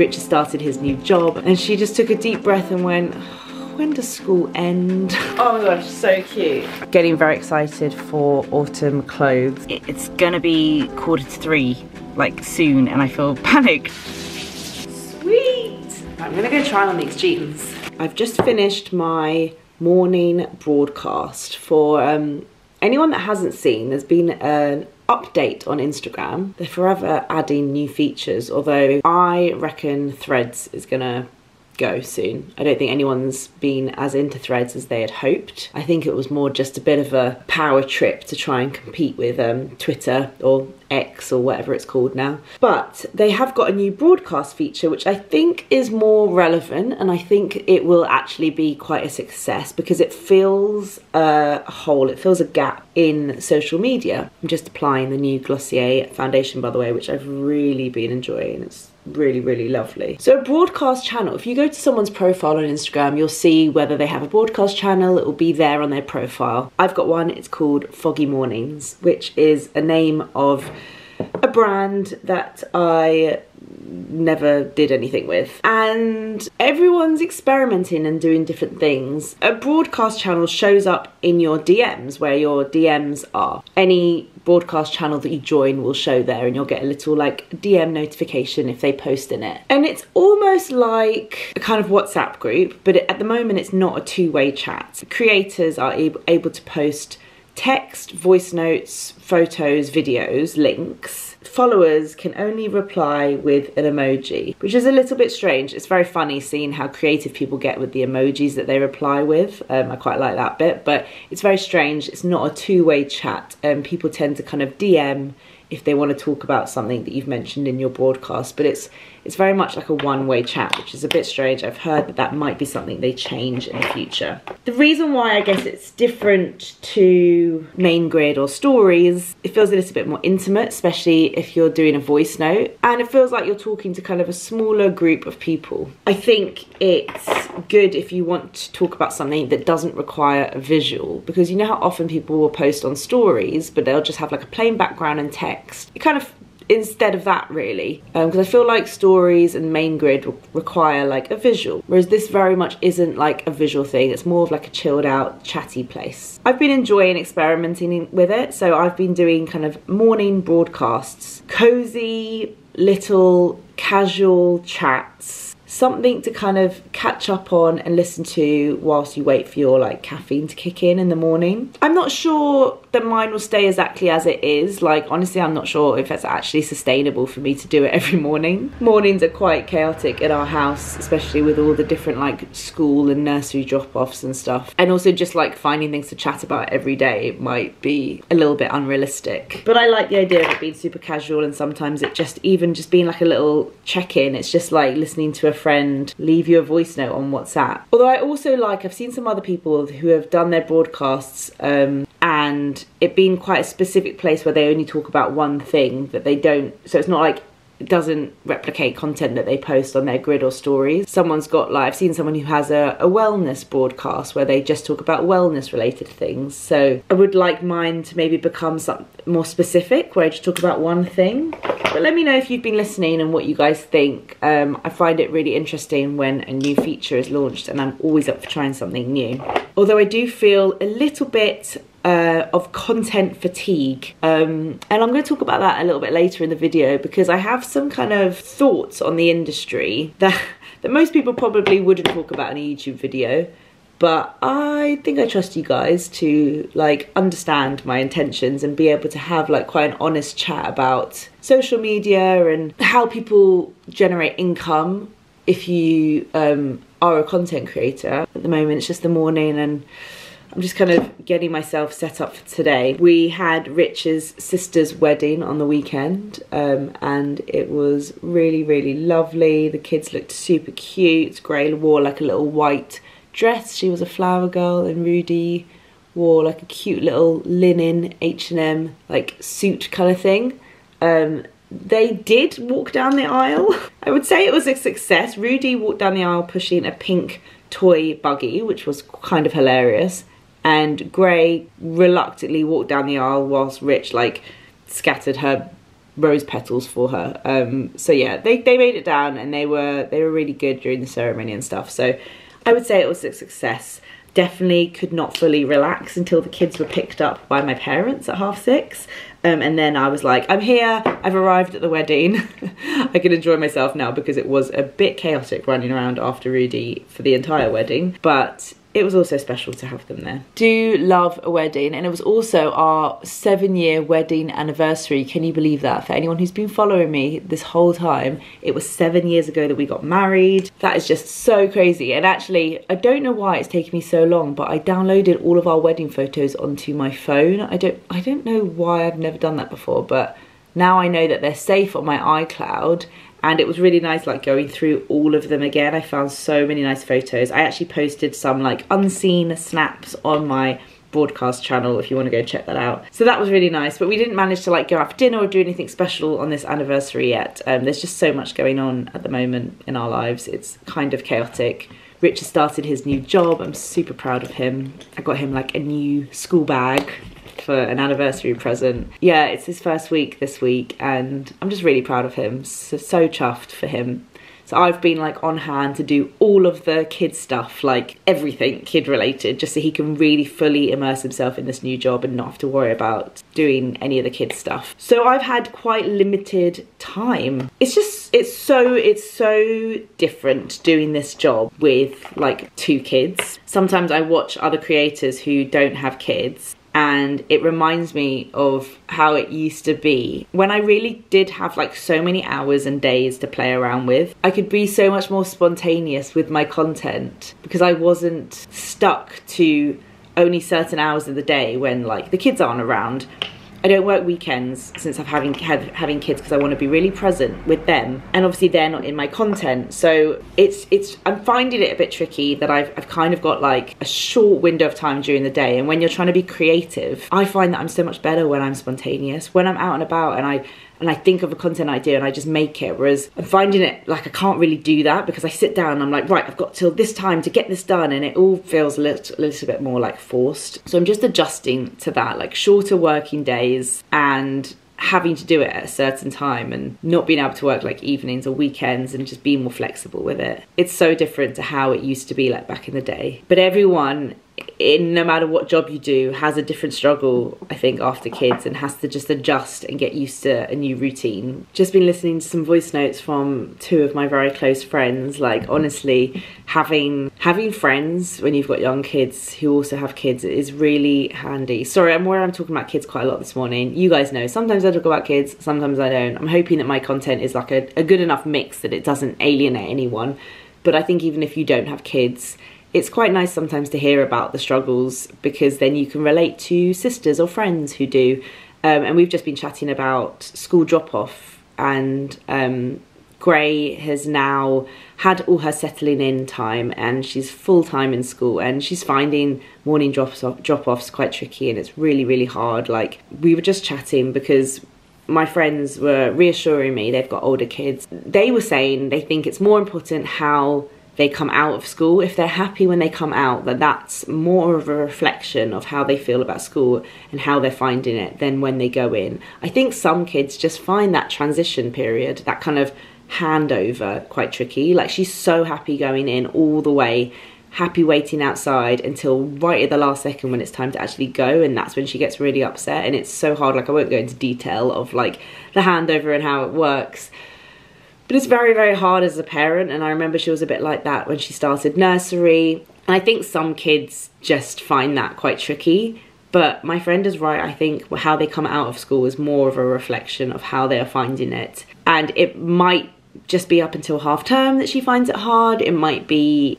Richard started his new job and she just took a deep breath and went, when does school end? Oh my gosh, so cute. Getting very excited for autumn clothes. It's gonna be quarter to three, like soon, and I feel panicked. Sweet! I'm gonna go try on these jeans. I've just finished my morning broadcast for um, anyone that hasn't seen, there's been an update on Instagram. They're forever adding new features, although I reckon Threads is gonna go soon. I don't think anyone's been as into threads as they had hoped. I think it was more just a bit of a power trip to try and compete with um, Twitter or X or whatever it's called now. But they have got a new broadcast feature which I think is more relevant and I think it will actually be quite a success because it fills a hole, it fills a gap in social media. I'm just applying the new Glossier foundation by the way, which I've really been enjoying. It's really really lovely. So a broadcast channel if you go to someone's profile on instagram you'll see whether they have a broadcast channel. It will be there on their profile. I've got one. It's called foggy mornings which is a name of a brand that i never did anything with. And everyone's experimenting and doing different things. A broadcast channel shows up in your DMs where your DMs are. Any broadcast channel that you join will show there and you'll get a little like DM notification if they post in it. And it's almost like a kind of WhatsApp group, but at the moment it's not a two-way chat. Creators are able to post text, voice notes, photos, videos, links. Followers can only reply with an emoji, which is a little bit strange. It's very funny seeing how creative people get with the emojis that they reply with. Um, I quite like that bit, but it's very strange. It's not a two-way chat. Um, people tend to kind of DM if they want to talk about something that you've mentioned in your broadcast, but it's it's very much like a one-way chat, which is a bit strange. I've heard that that might be something they change in the future. The reason why I guess it's different to main grid or stories, it feels a little bit more intimate, especially if you're doing a voice note. And it feels like you're talking to kind of a smaller group of people. I think it's good if you want to talk about something that doesn't require a visual, because you know how often people will post on stories, but they'll just have like a plain background and text. It kind of instead of that really. Because um, I feel like stories and main grid require like a visual whereas this very much isn't like a visual thing. It's more of like a chilled out chatty place. I've been enjoying experimenting with it. So I've been doing kind of morning broadcasts cozy little casual chats something to kind of catch up on and listen to whilst you wait for your like caffeine to kick in in the morning. I'm not sure that mine will stay exactly as it is. Like honestly, I'm not sure if it's actually sustainable for me to do it every morning. Mornings are quite chaotic in our house, especially with all the different like school and nursery drop-offs and stuff. And also just like finding things to chat about every day might be a little bit unrealistic. But I like the idea of it being super casual and sometimes it just even just being like a little check-in. It's just like listening to a friend leave you a voice note on WhatsApp. Although I also like, I've seen some other people who have done their broadcasts um, and it being quite a specific place where they only talk about one thing that they don't, so it's not like it doesn't replicate content that they post on their grid or stories. Someone's got like I've seen someone who has a, a wellness broadcast where they just talk about wellness related things. So I would like mine to maybe become something more specific where I just talk about one thing. But let me know if you've been listening and what you guys think. Um, I find it really interesting when a new feature is launched and I'm always up for trying something new. Although I do feel a little bit uh, of content fatigue. Um, and I'm going to talk about that a little bit later in the video because I have some kind of thoughts on the industry that, that most people probably wouldn't talk about in a YouTube video. But I think I trust you guys to like understand my intentions and be able to have like quite an honest chat about social media and how people generate income if you um, are a content creator. At the moment, it's just the morning and I'm just kind of getting myself set up for today. We had Rich's sister's wedding on the weekend um, and it was really, really lovely. The kids looked super cute. Gray wore like a little white dress. She was a flower girl and Rudy wore like a cute little linen H&M like suit of thing. Um, they did walk down the aisle. I would say it was a success. Rudy walked down the aisle pushing a pink toy buggy, which was kind of hilarious and Gray reluctantly walked down the aisle whilst Rich like scattered her rose petals for her. Um, so yeah, they, they made it down and they were they were really good during the ceremony and stuff. So I would say it was a success. Definitely could not fully relax until the kids were picked up by my parents at half six. Um, and then I was like, I'm here, I've arrived at the wedding. I can enjoy myself now because it was a bit chaotic running around after Rudy for the entire wedding. But it was also special to have them there. Do love a wedding, and it was also our seven year wedding anniversary. Can you believe that? For anyone who's been following me this whole time, it was seven years ago that we got married. That is just so crazy. And actually, I don't know why it's taken me so long, but I downloaded all of our wedding photos onto my phone. I don't I don't know why I've never done that before, but now I know that they're safe on my iCloud and it was really nice like going through all of them again. I found so many nice photos. I actually posted some like unseen snaps on my broadcast channel if you want to go check that out. So that was really nice. But we didn't manage to like go out for dinner or do anything special on this anniversary yet. Um, there's just so much going on at the moment in our lives. It's kind of chaotic. Rich has started his new job. I'm super proud of him. I got him like a new school bag for an anniversary present. Yeah, it's his first week this week, and I'm just really proud of him. So, so chuffed for him. So I've been like on hand to do all of the kid stuff, like everything kid related, just so he can really fully immerse himself in this new job and not have to worry about doing any of the kid stuff. So I've had quite limited time. It's just it's so it's so different doing this job with like two kids. Sometimes I watch other creators who don't have kids and it reminds me of how it used to be when I really did have like so many hours and days to play around with. I could be so much more spontaneous with my content because I wasn't stuck to only certain hours of the day when like the kids aren't around I don't work weekends since I've having have, having kids because I want to be really present with them, and obviously they're not in my content. So it's it's I'm finding it a bit tricky that I've I've kind of got like a short window of time during the day, and when you're trying to be creative, I find that I'm so much better when I'm spontaneous, when I'm out and about, and I and I think of a content idea and I just make it. Whereas I'm finding it like I can't really do that because I sit down and I'm like, right, I've got till this time to get this done, and it all feels a little, a little bit more like forced. So I'm just adjusting to that, like shorter working days and having to do it at a certain time and not being able to work like evenings or weekends and just being more flexible with it. It's so different to how it used to be like back in the day. But everyone in no matter what job you do has a different struggle i think after kids and has to just adjust and get used to a new routine. Just been listening to some voice notes from two of my very close friends like honestly having having friends when you've got young kids who also have kids is really handy. Sorry i'm aware i'm talking about kids quite a lot this morning. You guys know sometimes i talk about kids sometimes i don't. I'm hoping that my content is like a, a good enough mix that it doesn't alienate anyone. But i think even if you don't have kids it's quite nice sometimes to hear about the struggles because then you can relate to sisters or friends who do. Um, and we've just been chatting about school drop off, and um, Gray has now had all her settling in time and she's full time in school and she's finding morning drop offs quite tricky and it's really, really hard. Like, we were just chatting because my friends were reassuring me they've got older kids. They were saying they think it's more important how they come out of school if they're happy when they come out that that's more of a reflection of how they feel about school and how they're finding it than when they go in. I think some kids just find that transition period that kind of handover quite tricky. Like she's so happy going in all the way happy waiting outside until right at the last second when it's time to actually go and that's when she gets really upset and it's so hard. Like i won't go into detail of like the handover and how it works but it's very, very hard as a parent. And I remember she was a bit like that when she started nursery. And I think some kids just find that quite tricky. But my friend is right. I think how they come out of school is more of a reflection of how they are finding it. And it might just be up until half term that she finds it hard. It might be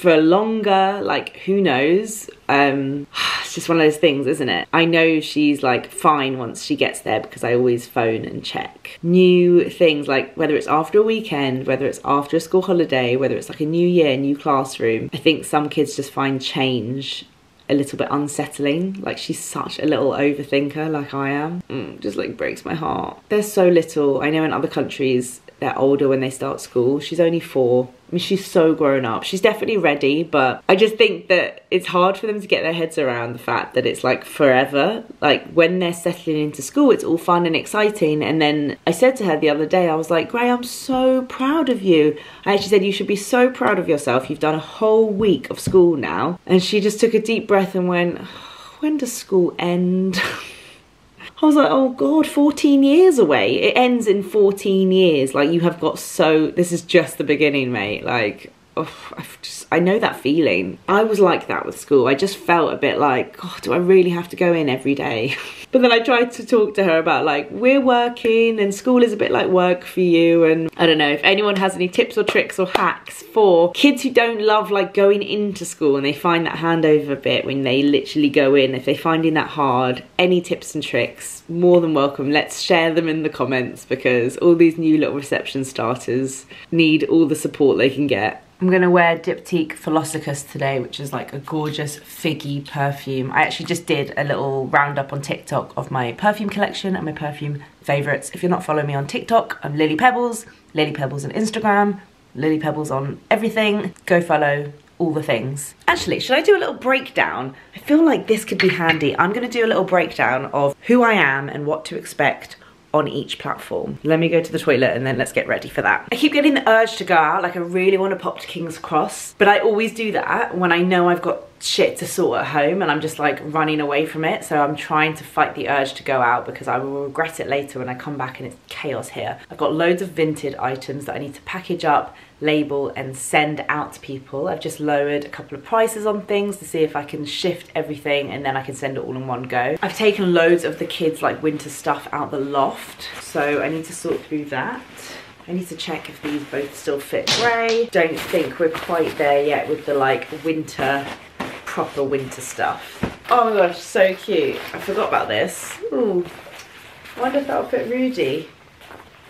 for longer, like who knows? Um, it's just one of those things, isn't it? I know she's like fine once she gets there because I always phone and check. New things like whether it's after a weekend, whether it's after a school holiday, whether it's like a new year, new classroom. I think some kids just find change a little bit unsettling. Like she's such a little overthinker, like I am. Mm, just like breaks my heart. There's so little. I know in other countries they're older when they start school. She's only four. I mean, she's so grown up. She's definitely ready, but I just think that it's hard for them to get their heads around the fact that it's like forever. Like when they're settling into school, it's all fun and exciting. And then I said to her the other day, I was like, Gray, I'm so proud of you. I actually said, You should be so proud of yourself. You've done a whole week of school now. And she just took a deep breath and went, When does school end? I was like, oh God, 14 years away. It ends in 14 years. Like, you have got so, this is just the beginning, mate. Like, oh, I've just, I know that feeling. I was like that with school. I just felt a bit like, God, do I really have to go in every day? but then I tried to talk to her about like, we're working and school is a bit like work for you. And I don't know if anyone has any tips or tricks or hacks for kids who don't love like going into school and they find that handover bit when they literally go in, if they're finding that hard, any tips and tricks, more than welcome. Let's share them in the comments because all these new little reception starters need all the support they can get. I'm gonna wear Diptyque Philosykos today, which is like a gorgeous figgy perfume. I actually just did a little roundup on TikTok of my perfume collection and my perfume favorites. If you're not following me on TikTok, I'm Lily Pebbles, Lily Pebbles on Instagram, Lily Pebbles on everything. Go follow all the things. Actually, should I do a little breakdown? I feel like this could be handy. I'm gonna do a little breakdown of who I am and what to expect on each platform. Let me go to the toilet and then let's get ready for that. I keep getting the urge to go out, like I really want to pop to King's Cross, but I always do that when I know I've got shit to sort at home and I'm just like running away from it. So I'm trying to fight the urge to go out because I will regret it later when I come back and it's chaos here. I've got loads of Vinted items that I need to package up label and send out to people. I've just lowered a couple of prices on things to see if I can shift everything and then I can send it all in one go. I've taken loads of the kids like winter stuff out the loft so I need to sort through that. I need to check if these both still fit grey. Don't think we're quite there yet with the like winter, proper winter stuff. Oh my gosh, so cute. I forgot about this. Ooh, I wonder if that'll fit Rudy.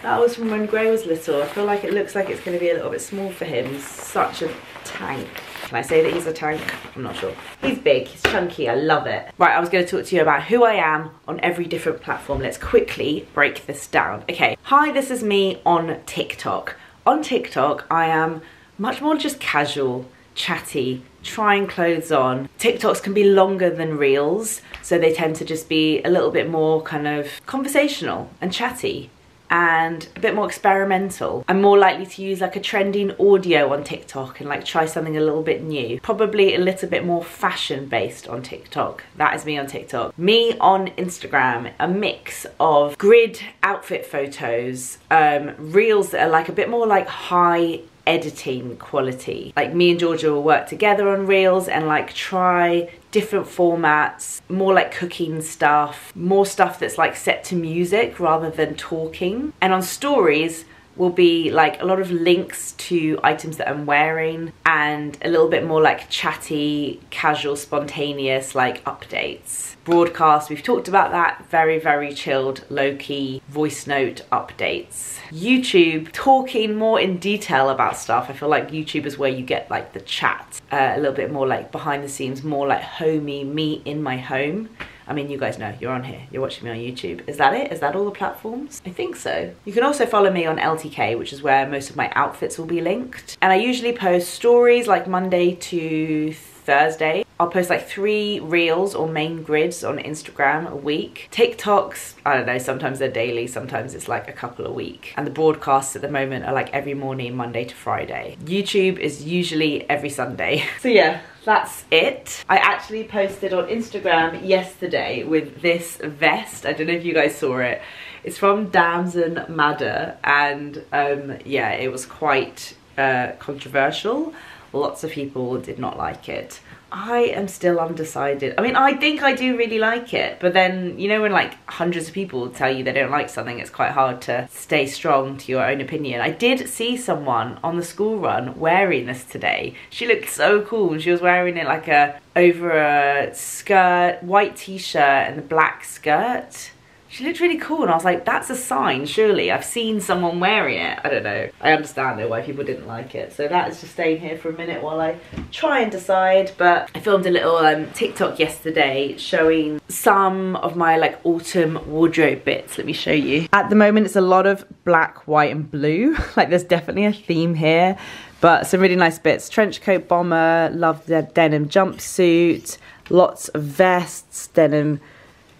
That was from when Gray was little. I feel like it looks like it's going to be a little bit small for him. He's such a tank. Can I say that he's a tank? I'm not sure. He's big, he's chunky, I love it. Right, I was going to talk to you about who I am on every different platform. Let's quickly break this down. Okay, hi, this is me on TikTok. On TikTok, I am much more just casual, chatty, trying clothes on. TikToks can be longer than Reels, so they tend to just be a little bit more kind of conversational and chatty and a bit more experimental. I'm more likely to use like a trending audio on TikTok and like try something a little bit new. Probably a little bit more fashion based on TikTok. That is me on TikTok. Me on Instagram, a mix of grid outfit photos, um, reels that are like a bit more like high editing quality. Like me and Georgia will work together on reels and like try different formats, more like cooking stuff, more stuff that's like set to music rather than talking. And on stories, will be like a lot of links to items that I'm wearing and a little bit more like chatty, casual, spontaneous like updates. Broadcast, we've talked about that, very, very chilled, low-key voice note updates. YouTube, talking more in detail about stuff. I feel like YouTube is where you get like the chat, uh, a little bit more like behind the scenes, more like homey, me in my home. I mean, you guys know, you're on here, you're watching me on YouTube. Is that it? Is that all the platforms? I think so. You can also follow me on LTK, which is where most of my outfits will be linked. And I usually post stories like Monday to Thursday. I'll post like three reels or main grids on Instagram a week. TikToks, I don't know, sometimes they're daily, sometimes it's like a couple a week. And the broadcasts at the moment are like every morning, Monday to Friday. YouTube is usually every Sunday. so yeah, that's it. I actually posted on Instagram yesterday with this vest. I don't know if you guys saw it. It's from Damson Madder and um, yeah, it was quite uh, controversial. Lots of people did not like it. I am still undecided. I mean, I think I do really like it, but then, you know, when like hundreds of people tell you they don't like something, it's quite hard to stay strong to your own opinion. I did see someone on the school run wearing this today. She looked so cool. She was wearing it like a over a skirt, white t-shirt and a black skirt. She looked really cool and I was like, that's a sign, surely. I've seen someone wearing it. I don't know. I understand though why people didn't like it. So that is just staying here for a minute while I try and decide. But I filmed a little um, TikTok yesterday showing some of my like autumn wardrobe bits. Let me show you. At the moment it's a lot of black, white and blue. like there's definitely a theme here. But some really nice bits. Trench coat bomber, love the denim jumpsuit, lots of vests, denim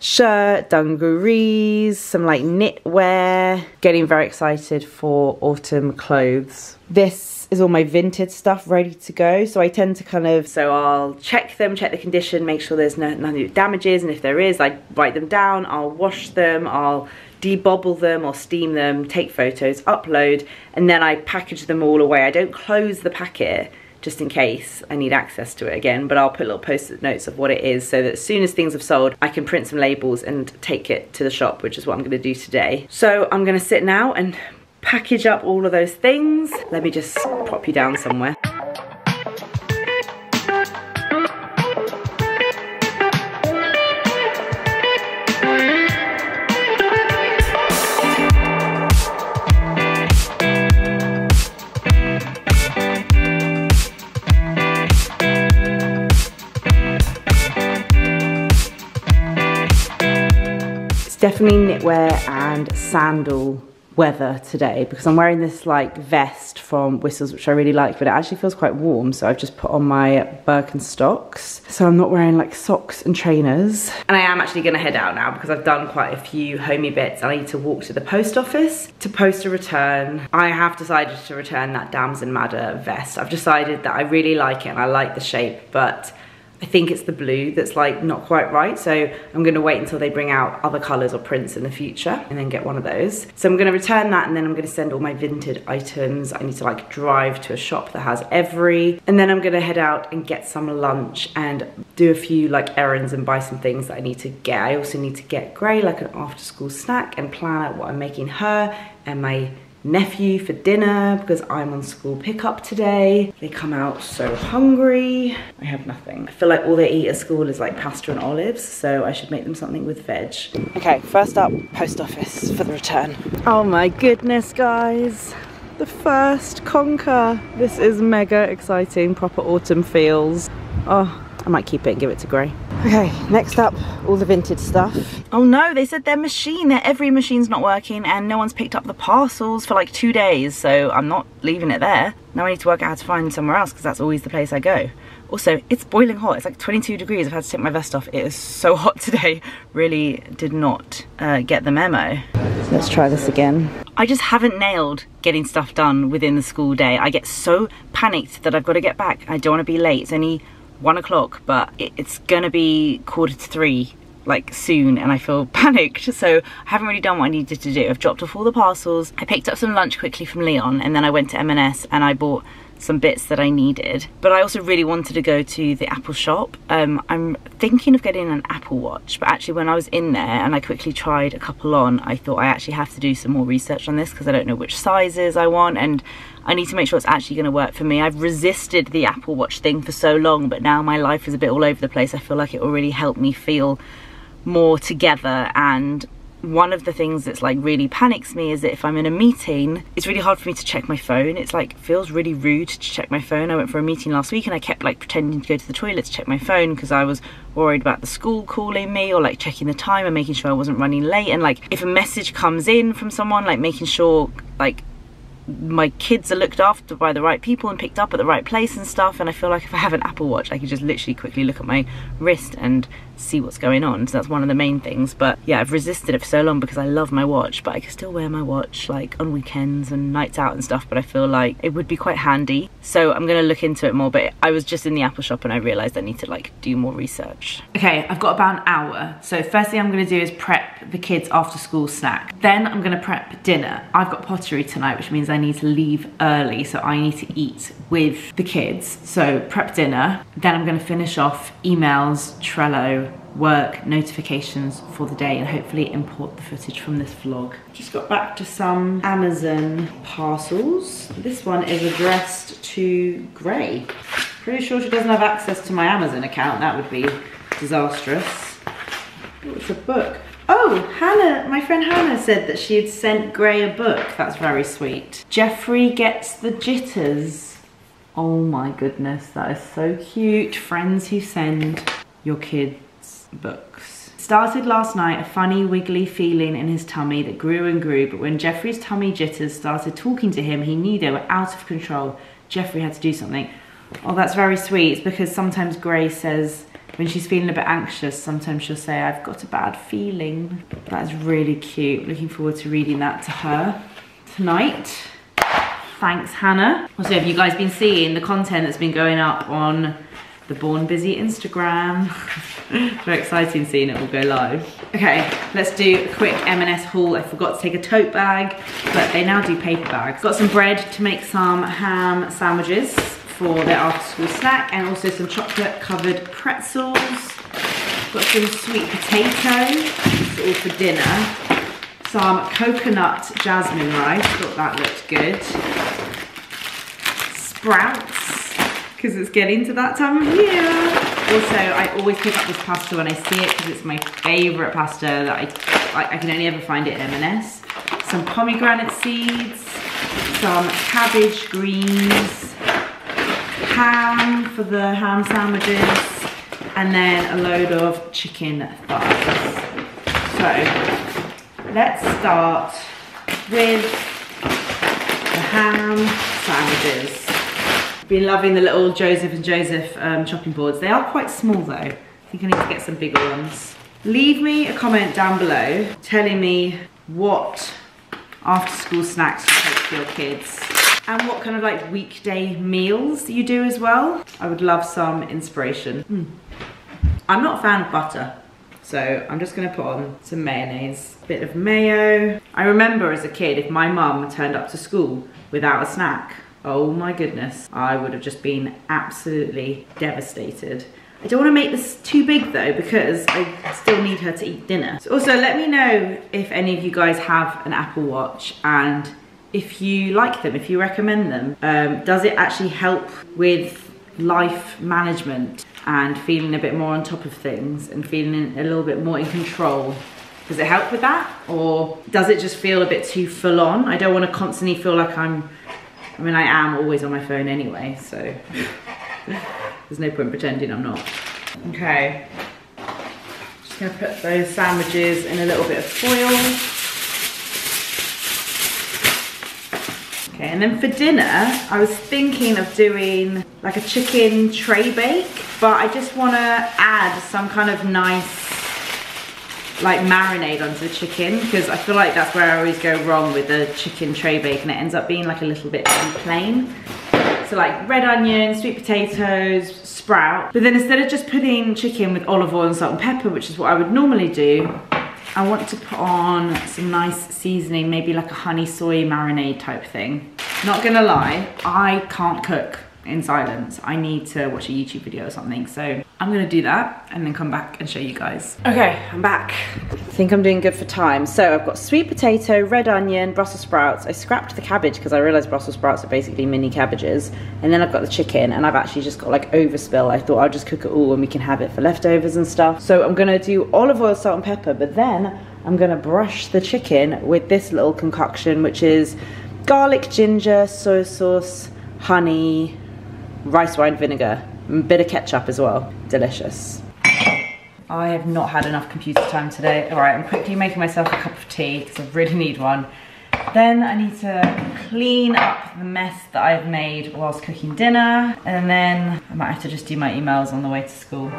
shirt, dungarees, some like knitwear. Getting very excited for autumn clothes. This is all my Vinted stuff ready to go. So I tend to kind of, so I'll check them, check the condition, make sure there's no, no damages. And if there is, I write them down, I'll wash them, I'll debobble them or steam them, take photos, upload, and then I package them all away. I don't close the packet just in case I need access to it again, but I'll put little post-it notes of what it is so that as soon as things have sold, I can print some labels and take it to the shop, which is what I'm gonna do today. So I'm gonna sit now and package up all of those things. Let me just pop you down somewhere. Definitely knitwear and sandal weather today because I'm wearing this like vest from Whistles which I really like but it actually feels quite warm so I've just put on my Birkenstocks. So I'm not wearing like socks and trainers. And I am actually gonna head out now because I've done quite a few homey bits. I need to walk to the post office to post a return. I have decided to return that Damson Madder vest. I've decided that I really like it and I like the shape but I think it's the blue that's like not quite right. So I'm gonna wait until they bring out other colors or prints in the future and then get one of those. So I'm gonna return that and then I'm gonna send all my Vinted items. I need to like drive to a shop that has Evri, and then I'm gonna head out and get some lunch and do a few like errands and buy some things that I need to get. I also need to get Gray like an after school snack and plan out what I'm making her and my nephew for dinner because I'm on school pickup today. They come out so hungry. I have nothing. I feel like all they eat at school is like pasta and olives, so I should make them something with veg. Okay, first up, post office for the return. Oh my goodness, guys. The first conker. This is mega exciting, proper autumn feels. Oh, I might keep it and give it to Gray. Okay, next up, all the Vinted stuff. Oh no, they said their machine, their Evri machine's not working and no one's picked up the parcels for like two days, so I'm not leaving it there. Now I need to work out how to find somewhere else because that's always the place I go. Also, it's boiling hot. It's like 22 degrees. I've had to take my vest off. It is so hot today. Really did not uh, get the memo. Let's try this again. I just haven't nailed getting stuff done within the school day. I get so panicked that I've got to get back. I don't want to be late. It's only one o'clock, but it's gonna be quarter to three like soon and I feel panicked so I haven't really done what I needed to do. I've dropped off all the parcels. I picked up some lunch quickly from Leon and then I went to M&S and I bought some bits that I needed. But I also really wanted to go to the Apple shop. Um, I'm thinking of getting an Apple Watch, but actually when I was in there and I quickly tried a couple on, I thought I actually have to do some more research on this because I don't know which sizes I want and I need to make sure it's actually going to work for me. I've resisted the Apple Watch thing for so long, but now my life is a bit all over the place. I feel like it will really help me feel more together and one of the things that's like really panics me is that if I'm in a meeting, it's really hard for me to check my phone. It's like feels really rude to check my phone. I went for a meeting last week and I kept like pretending to go to the toilet to check my phone because I was worried about the school calling me or like checking the time and making sure I wasn't running late. And like if a message comes in from someone, like making sure like my kids are looked after by the right people and picked up at the right place and stuff and I feel like if I have an Apple Watch I can just literally quickly look at my wrist and see what's going on. So that's one of the main things. But yeah I've resisted it for so long because I love my watch but I can still wear my watch like on weekends and nights out and stuff but I feel like it would be quite handy. So I'm gonna look into it more but I was just in the Apple shop and I realized I need to like do more research. Okay I've got about an hour. So first thing I'm gonna do is prep the kids after school snack. Then I'm gonna prep dinner. I've got pottery tonight which means I need to leave early so I need to eat with the kids. So prep dinner. Then I'm gonna finish off emails Trello work notifications for the day and hopefully import the footage from this vlog. Just got back to some Amazon parcels. This one is addressed to Gray. Pretty sure she doesn't have access to my Amazon account. That would be disastrous. Oh, it's a book. Oh, Hannah, my friend Hannah said that she had sent Gray a book. That's very sweet. Jeffrey gets the jitters. Oh my goodness, that is so cute. Friends who send your kids books. Started last night a funny wiggly feeling in his tummy that grew and grew, but when Jeffrey's tummy jitters started talking to him, he knew they were out of control. Jeffrey had to do something. Oh, that's very sweet. It's because sometimes Gray says when she's feeling a bit anxious, sometimes she'll say, I've got a bad feeling. That's really cute. Looking forward to reading that to her tonight. Thanks, Hannah. Also, have you guys been seeing the content that's been going up on the Born Busy Instagram? Very exciting seeing it all go live. Okay, let's do a quick M&S haul. I forgot to take a tote bag, but they now do paper bags. Got some bread to make some ham sandwiches for their after school snack and also some chocolate covered pretzels. Got some sweet potato, it's all for dinner. Some coconut jasmine rice, thought that looked good. Sprouts, because it's getting to that time of year. Also, I always pick up this pasta when I see it because it's my favorite pasta that I, I, I can only ever find it in M&S. Some pomegranate seeds, some cabbage greens, ham for the ham sandwiches, and then a load of chicken thighs. So, let's start with the ham sandwiches. Been loving the little Joseph and Joseph um, chopping boards. They are quite small though. I think I need to get some bigger ones. Leave me a comment down below telling me what after school snacks you take for your kids and what kind of like weekday meals you do as well. I would love some inspiration. Mm. I'm not a fan of butter. So I'm just gonna put on some mayonnaise, a bit of mayo. I remember as a kid, if my mum turned up to school without a snack, oh my goodness, I would have just been absolutely devastated. I don't want to make this too big though because I still need her to eat dinner. So also let me know if any of you guys have an Apple Watch and if you like them, if you recommend them. Um, does it actually help with life management and feeling a bit more on top of things and feeling a little bit more in control? Does it help with that? Or does it just feel a bit too full on? I don't want to constantly feel like I'm, I mean, I am always on my phone anyway, so there's no point pretending I'm not. Okay, just gonna put those sandwiches in a little bit of foil. Okay, and then for dinner, I was thinking of doing like a chicken tray bake, but I just wanna add some kind of nice like marinade onto the chicken because I feel like that's where I always go wrong with the chicken tray bake and it ends up being like a little bit too plain. So like red onion, sweet potatoes, sprout. But then instead of just putting chicken with olive oil and salt and pepper, which is what I would normally do, I want to put on some nice seasoning, maybe like a honey soy marinade type thing. Not gonna lie, I can't cook in silence. I need to watch a YouTube video or something. So I'm gonna do that and then come back and show you guys. Okay, I'm back. I think I'm doing good for time. So I've got sweet potato, red onion, Brussels sprouts. I scrapped the cabbage because I realized Brussels sprouts are basically mini cabbages. And then I've got the chicken and I've actually just got like overspill. I thought I'll just cook it all and we can have it for leftovers and stuff. So I'm gonna do olive oil, salt and pepper, but then I'm gonna brush the chicken with this little concoction, which is garlic, ginger, soy sauce, honey, rice wine vinegar, a bit of ketchup as well. Delicious. I have not had enough computer time today. All right, I'm quickly making myself a cup of tea because I really need one. Then I need to clean up the mess that I've made whilst cooking dinner. And then I might have to just do my emails on the way to school.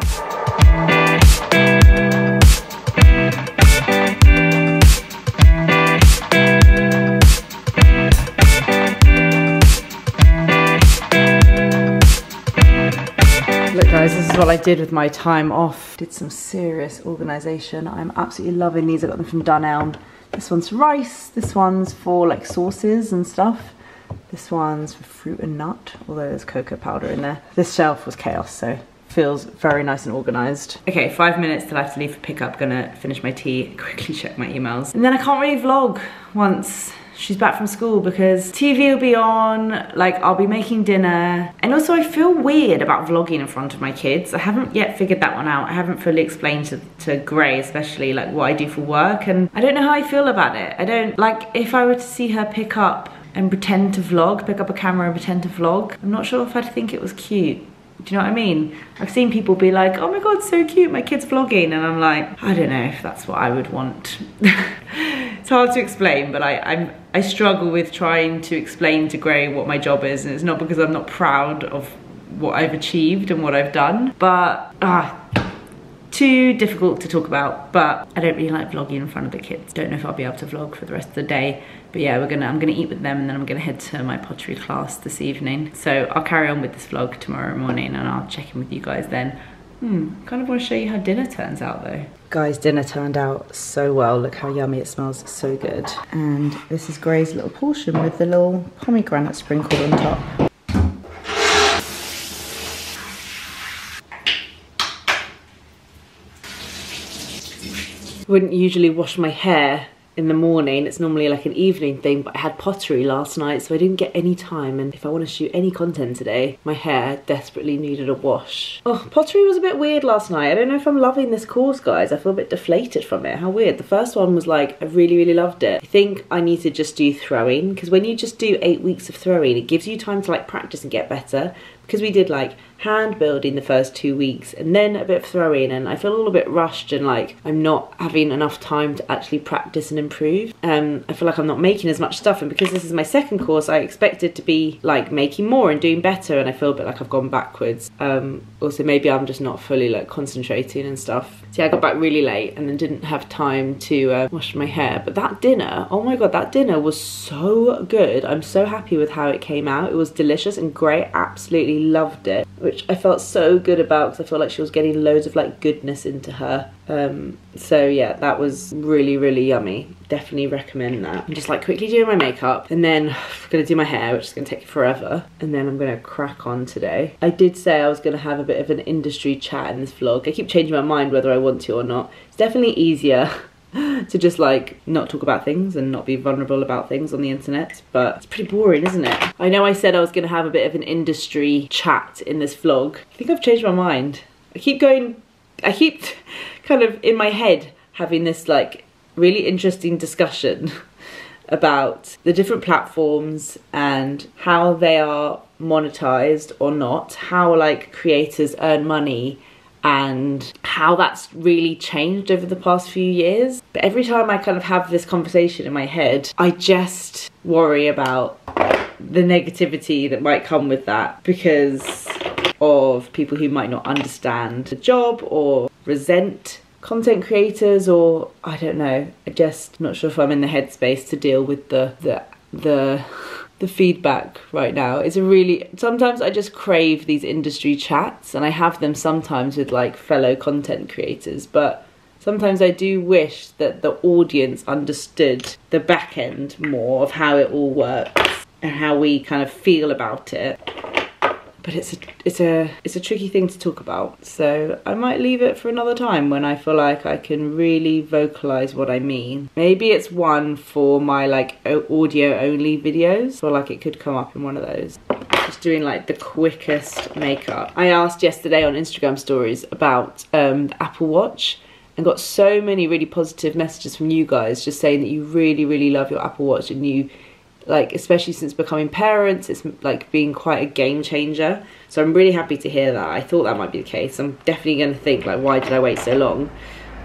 What I did with my time off. Did some serious organisation. I'm absolutely loving these. I got them from Dunelm. This one's for rice. This one's for like sauces and stuff. This one's for fruit and nut, although there's cocoa powder in there. This shelf was chaos, so feels very nice and organised. Okay, five minutes till I have to leave for pickup. Gonna finish my tea, quickly check my emails. And then I can't really vlog once she's back from school because TV will be on, like I'll be making dinner. And also I feel weird about vlogging in front of my kids. I haven't yet figured that one out. I haven't fully explained to, to Gray especially like what I do for work and I don't know how I feel about it. I don't, like if I were to see her pick up and pretend to vlog, pick up a camera and pretend to vlog, I'm not sure if I'd think it was cute. Do you know what I mean? I've seen people be like, oh my god, so cute, my kid's vlogging. And I'm like, I don't know if that's what I would want. it's hard to explain, but I, I'm, I struggle with trying to explain to Gray what my job is. And it's not because I'm not proud of what I've achieved and what I've done, but ah, too difficult to talk about. But I don't really like vlogging in front of the kids. Don't know if I'll be able to vlog for the rest of the day but yeah we're gonna i'm gonna eat with them and then i'm gonna head to my pottery class this evening. So i'll carry on with this vlog tomorrow morning and i'll check in with you guys then. Hmm kind of want to show you how dinner turns out though. Guys dinner turned out so well. Look how yummy it smells. So good. And this is gray's little portion with the little pomegranate sprinkled on top wouldn't usually wash my hair in the morning. It's normally like an evening thing, but I had pottery last night, so I didn't get any time. And if I want to shoot any content today, my hair desperately needed a wash. Oh, pottery was a bit weird last night. I don't know if I'm loving this course, guys. I feel a bit deflated from it. How weird. The first one was like, I really, really loved it. I think I need to just do throwing, because when you just do eight weeks of throwing, it gives you time to like practice and get better. Because we did like hand building the first two weeks and then a bit of throwing and I feel a little bit rushed and like I'm not having enough time to actually practice and improve. Um, I feel like I'm not making as much stuff and because this is my second course I expected to be like making more and doing better and I feel a bit like I've gone backwards. Um, also maybe I'm just not fully like concentrating and stuff. See I got back really late and then didn't have time to uh, wash my hair but that dinner, oh my god that dinner was so good. I'm so happy with how it came out. It was delicious and great, absolutely loved it which I felt so good about because I felt like she was getting loads of like goodness into her. Um, so yeah, that was really, really yummy. Definitely recommend that. I'm just like quickly doing my makeup and then I'm gonna do my hair, which is gonna take forever. And then I'm gonna crack on today. I did say I was gonna have a bit of an industry chat in this vlog. I keep changing my mind whether I want to or not. It's definitely easier to just like not talk about things and not be vulnerable about things on the internet. But it's pretty boring isn't it? I know i said i was going to have a bit of an industry chat in this vlog. I think i've changed my mind. I keep going i keep kind of in my head having this like really interesting discussion about the different platforms and how they are monetized or not how like creators earn money and how that's really changed over the past few years. But every time I kind of have this conversation in my head, I just worry about the negativity that might come with that because of people who might not understand the job or resent content creators or I don't know. I just not sure if I'm in the headspace to deal with the the the the feedback right now. It's a really sometimes I just crave these industry chats and I have them sometimes with like fellow content creators, but sometimes I do wish that the audience understood the back end more of how it all works and how we kind of feel about it but it's a it's a it's a tricky thing to talk about. So i might leave it for another time when i feel like i can really vocalize what i mean. Maybe it's one for my like audio only videos. Or like it could come up in one of those. Just doing like the quickest makeup. I asked yesterday on instagram stories about um, the apple watch and got so many really positive messages from you guys just saying that you really really love your apple watch and you like especially since becoming parents it's like being quite a game changer. So i'm really happy to hear that. I thought that might be the case. I'm definitely going to think like why did i wait so long?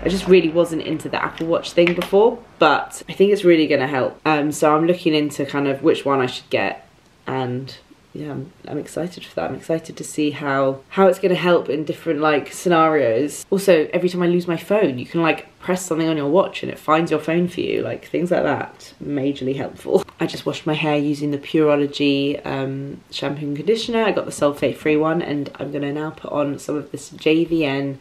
I just really wasn't into the apple watch thing before but i think it's really going to help. Um so i'm looking into kind of which one i should get and yeah, I'm, I'm, excited for that. I'm excited to see how how it's going to help in different like scenarios. Also, every time I lose my phone, you can like press something on your watch and it finds your phone for you. Like things like that, majorly helpful. I just washed my hair using the Pureology um, shampoo and conditioner. I got the sulfate free one, and I'm to now put on some of this JVN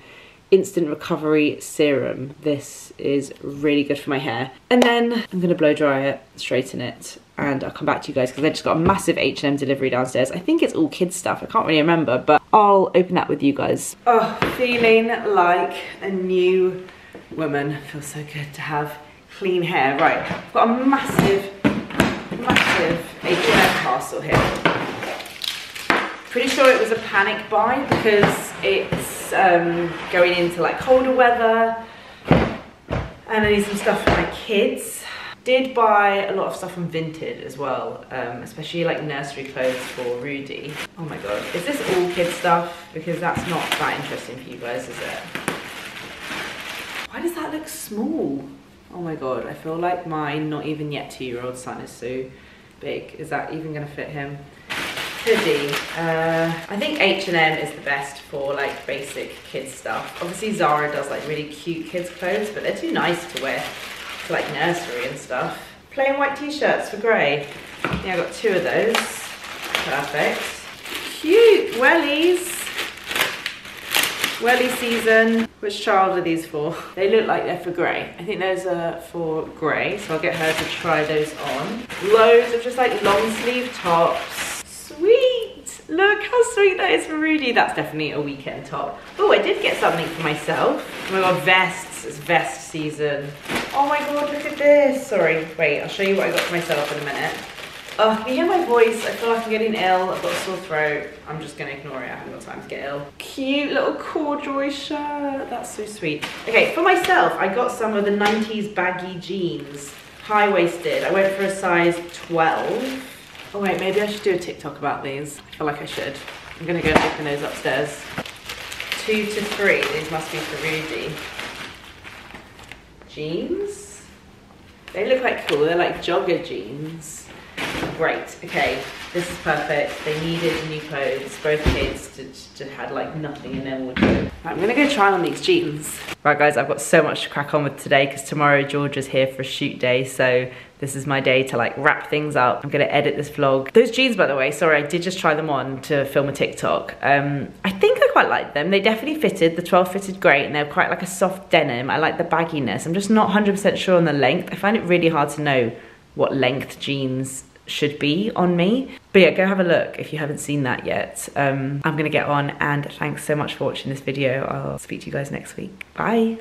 instant recovery serum. This is really good for my hair. And then I'm to blow dry it, straighten it, and I'll come back to you guys because I just got a massive H&M delivery downstairs. I think it's all kids stuff, I can't really remember, but I'll open that with you guys. Oh, feeling like a new woman. Feels so good to have clean hair. Right, I've got a massive big parcel here. Pretty sure it was a panic buy because it's um, going into like colder weather and I need some stuff for my kids. Did buy a lot of stuff from Vinted as well, um, especially like nursery clothes for Rudy. Oh my god, is this all kid stuff? Because that's not that interesting for you guys, is it? Why does that look small? Oh my god, I feel like my not even yet two-year-old son is so big. Is that even gonna fit him? hoodie. Uh, I think H&M is the best for like basic kids stuff. Obviously Zara does like really cute kids clothes, but they're too nice to wear to like nursery and stuff. Plain white t-shirts for grey. Yeah, I got two of those. Perfect. Cute wellies. Welly season. Which child are these for? They look like they're for grey. I think those are for grey, so I'll get her to try those on. Loads of just like long sleeve tops Sweet! Look how sweet that is for Rudy. That's definitely a weekend top. Oh, I did get something for myself. Oh my god, vests. It's vest season. Oh my god, look at this. Sorry, wait, I'll show you what I got for myself in a minute. Oh, can you hear my voice? I feel like I'm getting ill. I've got a sore throat. I'm just gonna ignore it. I haven't got time to get ill. Cute little corduroy shirt. That's so sweet. Okay, for myself, I got some of the 90s baggy jeans. High-waisted. I went for a size 12. Oh wait, maybe I should do a TikTok about these. I feel like I should. I'm gonna go and open those upstairs. Two to three, these must be for Rudy. Jeans? They look like cool, they're like jogger jeans. Great, okay, this is perfect. They needed new clothes. Both kids just had like nothing in their wardrobe. I'm gonna go try on these jeans. Right guys, I've got so much to crack on with today because tomorrow Georgia's here for a shoot day. So this is my day to like wrap things up. I'm gonna edit this vlog. Those jeans, by the way, sorry, I did just try them on to film a TikTok. Um, I think I quite like them. They definitely fitted. The 12 fitted great and they're quite like a soft denim. I like the bagginess. I'm just not 100% sure on the length. I find it really hard to know what length jeans should be on me. But yeah, go have a look if you haven't seen that yet. Um, I'm gonna get on and thanks so much for watching this video. I'll speak to you guys next week. Bye.